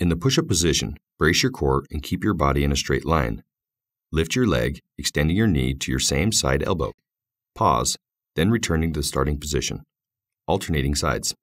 In the push up position, brace your core and keep your body in a straight line. Lift your leg, extending your knee to your same side elbow. Pause, then returning to the starting position, alternating sides.